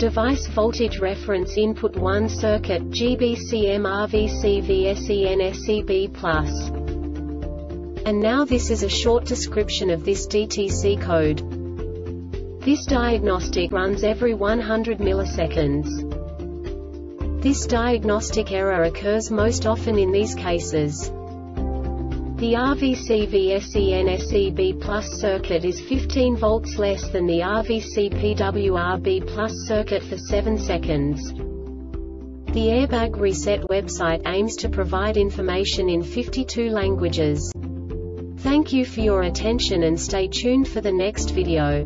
Device voltage reference input 1 circuit GBCM RVC And now this is a short description of this DTC code. This diagnostic runs every 100 milliseconds. This diagnostic error occurs most often in these cases. The RVC-VSEN-SEB plus circuit is 15 volts less than the RVC-PWRB plus circuit for 7 seconds. The Airbag Reset website aims to provide information in 52 languages. Thank you for your attention and stay tuned for the next video.